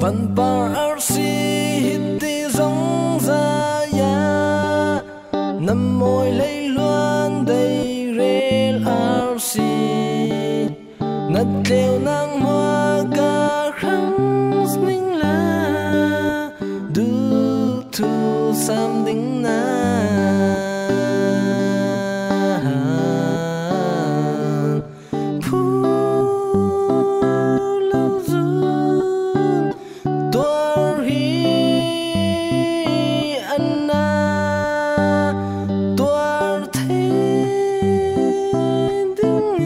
van bar ar si hit ti zong ra ya. Nằm môi lấy loan đầy rel ar si. Nát leo nang hoa ca khang sning la. Du thu sam ding na.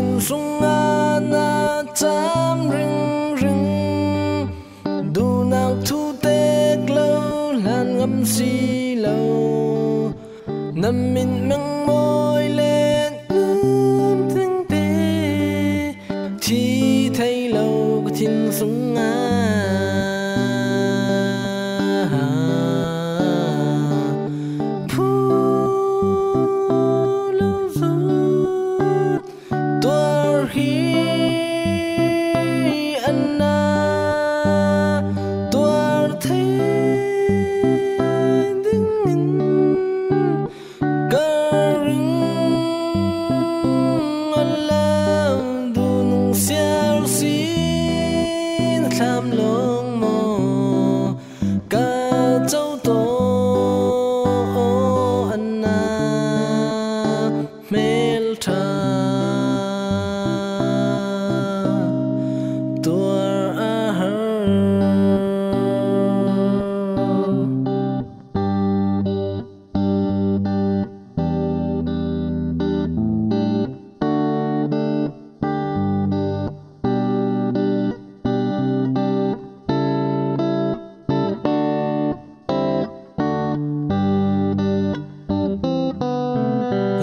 thiên sung a na tam ring ring du nào thu tê lâu lan ngâm si lâu nằm min măng môi lên ươm thương tê chi thay lâu thiên sung a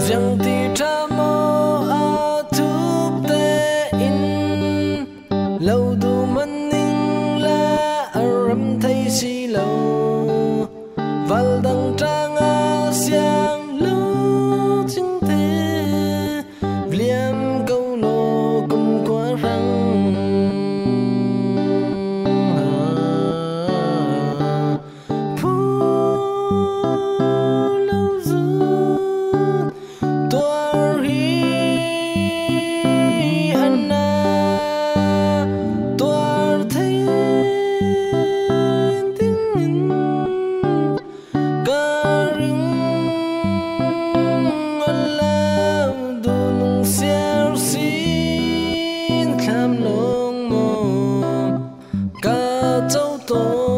Jang ti cha mo a tu te in. Lâu du man ning la aram thay si lâu. Vâng Val dang trang a siang lu chinh te Vliam 走动。